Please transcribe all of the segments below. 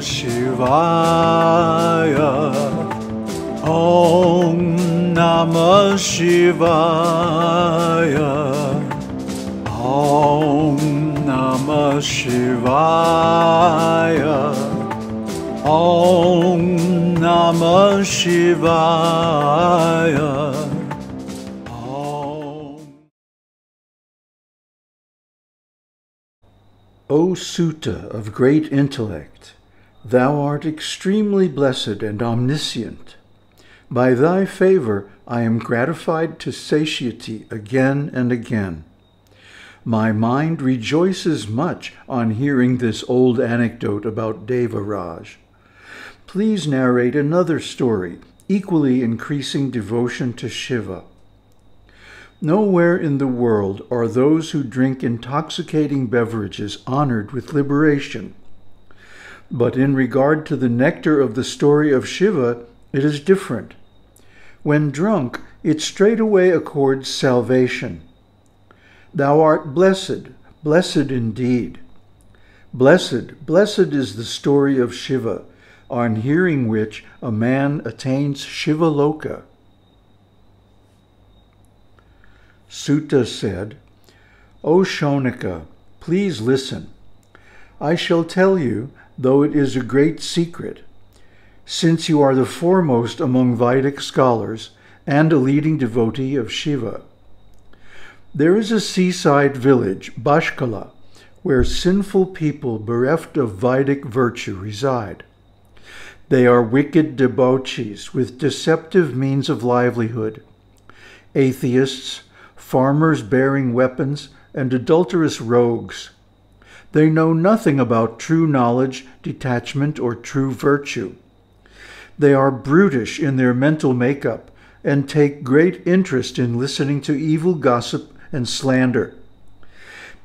Shivaya. Om Namah Shivaya. Om Namah Shivaya. Om Namah Shivaya. O Suta of great intellect, thou art extremely blessed and omniscient. By thy favor I am gratified to satiety again and again. My mind rejoices much on hearing this old anecdote about Devaraj. Please narrate another story, equally increasing devotion to Shiva. Nowhere in the world are those who drink intoxicating beverages honored with liberation. But in regard to the nectar of the story of Shiva, it is different. When drunk, it straightway accords salvation. Thou art blessed, blessed indeed. Blessed, blessed is the story of Shiva, on hearing which a man attains Shiva Loka. Suta said, O Shaunaka, please listen. I shall tell you, though it is a great secret, since you are the foremost among Vedic scholars and a leading devotee of Shiva. There is a seaside village, Bashkala, where sinful people bereft of Vedic virtue reside. They are wicked debauchees with deceptive means of livelihood, atheists, farmers bearing weapons, and adulterous rogues. They know nothing about true knowledge, detachment, or true virtue. They are brutish in their mental makeup and take great interest in listening to evil gossip and slander.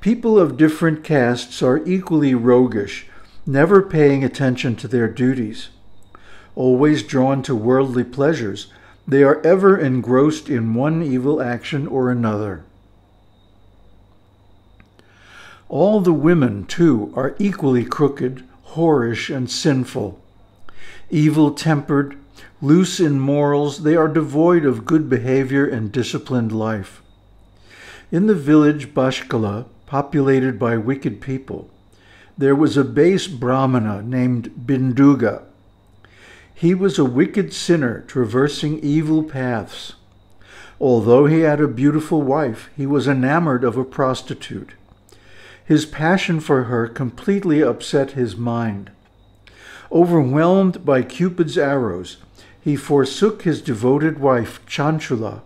People of different castes are equally roguish, never paying attention to their duties. Always drawn to worldly pleasures, they are ever engrossed in one evil action or another. All the women, too, are equally crooked, whorish, and sinful. Evil tempered, loose in morals, they are devoid of good behavior and disciplined life. In the village Bashkala, populated by wicked people, there was a base Brahmana named Binduga. He was a wicked sinner traversing evil paths. Although he had a beautiful wife, he was enamored of a prostitute. His passion for her completely upset his mind. Overwhelmed by Cupid's arrows, he forsook his devoted wife, Chanchula,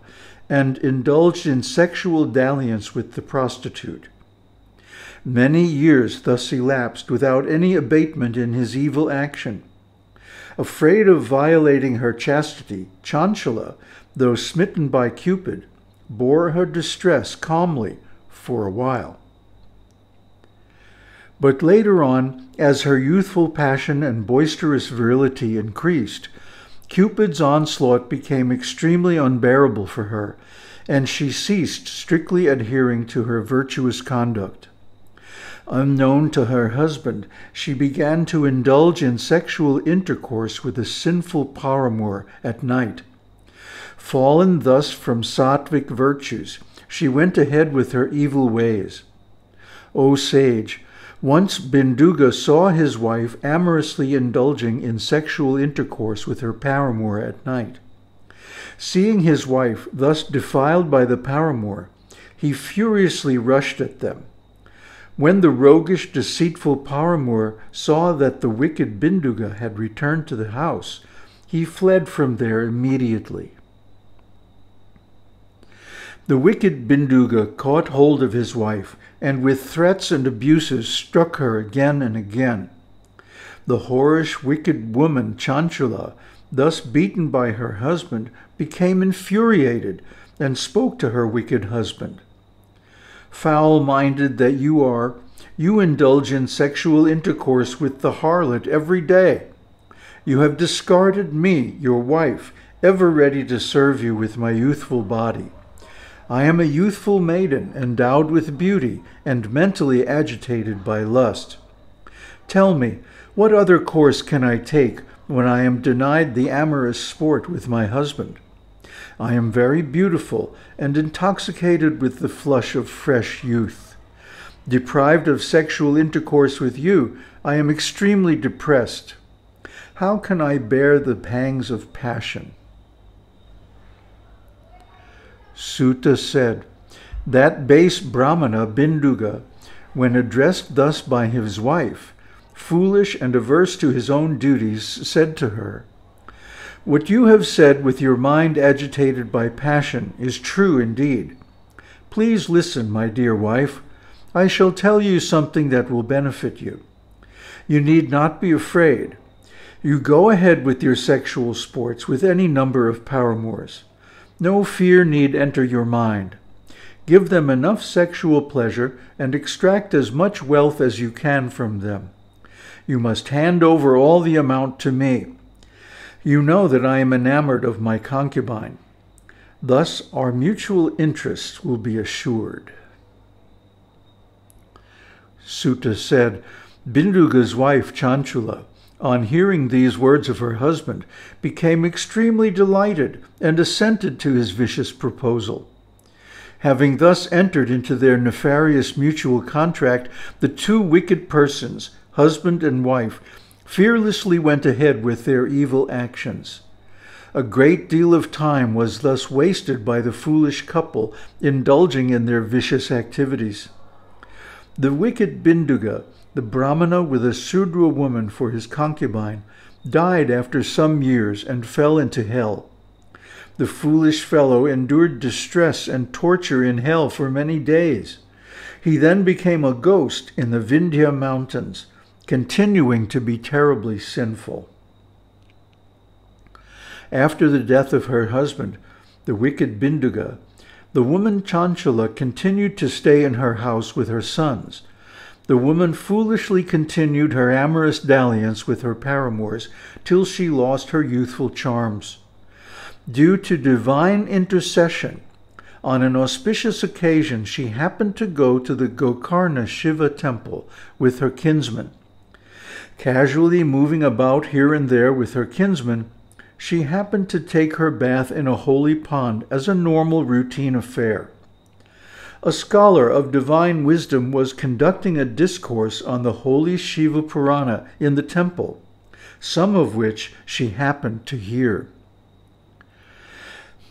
and indulged in sexual dalliance with the prostitute. Many years thus elapsed without any abatement in his evil action. Afraid of violating her chastity, Chanchula, though smitten by Cupid, bore her distress calmly for a while. But later on, as her youthful passion and boisterous virility increased, Cupid's onslaught became extremely unbearable for her, and she ceased strictly adhering to her virtuous conduct. Unknown to her husband, she began to indulge in sexual intercourse with a sinful paramour at night. Fallen thus from sattvic virtues, she went ahead with her evil ways. O sage, once Binduga saw his wife amorously indulging in sexual intercourse with her paramour at night. Seeing his wife thus defiled by the paramour, he furiously rushed at them. When the roguish, deceitful paramour saw that the wicked Binduga had returned to the house, he fled from there immediately. The wicked Binduga caught hold of his wife, and with threats and abuses struck her again and again. The whorish, wicked woman Chanchula, thus beaten by her husband, became infuriated and spoke to her wicked husband. Foul-minded that you are, you indulge in sexual intercourse with the harlot every day. You have discarded me, your wife, ever ready to serve you with my youthful body. I am a youthful maiden, endowed with beauty, and mentally agitated by lust. Tell me, what other course can I take when I am denied the amorous sport with my husband? I am very beautiful and intoxicated with the flush of fresh youth. Deprived of sexual intercourse with you, I am extremely depressed. How can I bear the pangs of passion? Suta said, That base Brahmana Binduga, when addressed thus by his wife, foolish and averse to his own duties, said to her, What you have said with your mind agitated by passion is true indeed. Please listen, my dear wife. I shall tell you something that will benefit you. You need not be afraid. You go ahead with your sexual sports with any number of paramours. No fear need enter your mind. Give them enough sexual pleasure and extract as much wealth as you can from them. You must hand over all the amount to me. You know that I am enamored of my concubine. Thus our mutual interests will be assured. Suta said, Binduga's wife Chanchula on hearing these words of her husband, became extremely delighted and assented to his vicious proposal. Having thus entered into their nefarious mutual contract, the two wicked persons, husband and wife, fearlessly went ahead with their evil actions. A great deal of time was thus wasted by the foolish couple indulging in their vicious activities. The wicked Binduga the Brahmana with a Sudra woman for his concubine, died after some years and fell into hell. The foolish fellow endured distress and torture in hell for many days. He then became a ghost in the Vindhya mountains, continuing to be terribly sinful. After the death of her husband, the wicked Binduga, the woman Chanchula continued to stay in her house with her sons, the woman foolishly continued her amorous dalliance with her paramours till she lost her youthful charms. Due to divine intercession, on an auspicious occasion she happened to go to the Gokarna Shiva temple with her kinsman. Casually moving about here and there with her kinsman, she happened to take her bath in a holy pond as a normal routine affair a scholar of divine wisdom was conducting a discourse on the holy Shiva Purana in the temple, some of which she happened to hear.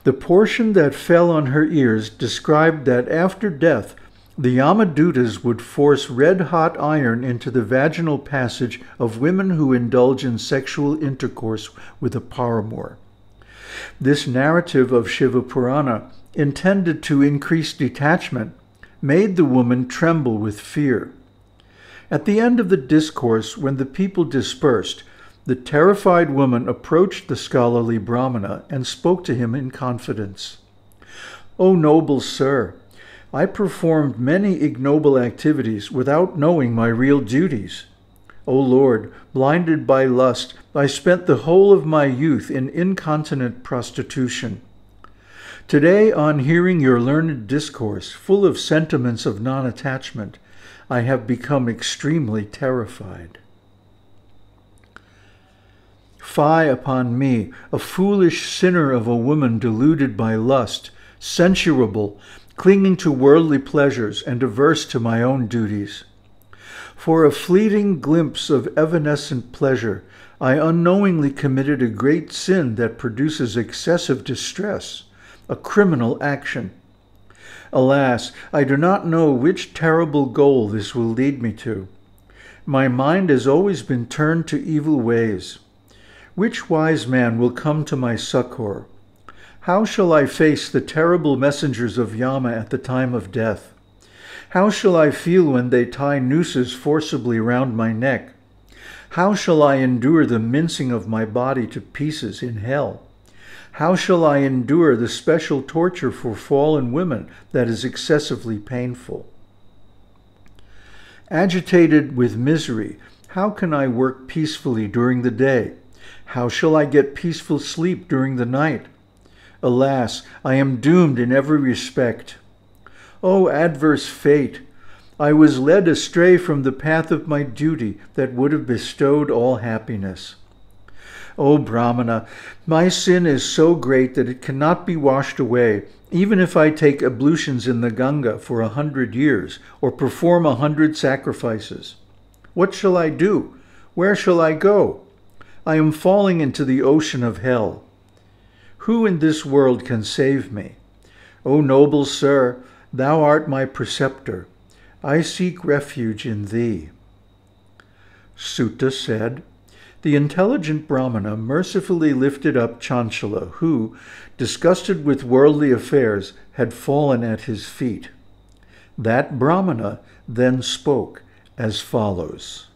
The portion that fell on her ears described that after death, the Yamadutas would force red-hot iron into the vaginal passage of women who indulge in sexual intercourse with a paramour. This narrative of Shiva Purana intended to increase detachment, made the woman tremble with fear. At the end of the discourse, when the people dispersed, the terrified woman approached the scholarly Brahmana and spoke to him in confidence. O noble sir, I performed many ignoble activities without knowing my real duties. O Lord, blinded by lust, I spent the whole of my youth in incontinent prostitution. Today, on hearing your learned discourse, full of sentiments of non-attachment, I have become extremely terrified. Fie upon me, a foolish sinner of a woman deluded by lust, sensuable, clinging to worldly pleasures, and averse to my own duties. For a fleeting glimpse of evanescent pleasure, I unknowingly committed a great sin that produces excessive distress a criminal action. Alas, I do not know which terrible goal this will lead me to. My mind has always been turned to evil ways. Which wise man will come to my succor? How shall I face the terrible messengers of Yama at the time of death? How shall I feel when they tie nooses forcibly round my neck? How shall I endure the mincing of my body to pieces in hell? How shall I endure the special torture for fallen women that is excessively painful? Agitated with misery, how can I work peacefully during the day? How shall I get peaceful sleep during the night? Alas, I am doomed in every respect. O adverse fate! I was led astray from the path of my duty that would have bestowed all happiness. O Brahmana, my sin is so great that it cannot be washed away, even if I take ablutions in the Ganga for a hundred years, or perform a hundred sacrifices. What shall I do? Where shall I go? I am falling into the ocean of hell. Who in this world can save me? O noble sir, thou art my preceptor. I seek refuge in thee. Suta said, the intelligent Brahmana mercifully lifted up Chanchula, who, disgusted with worldly affairs, had fallen at his feet. That Brahmana then spoke as follows.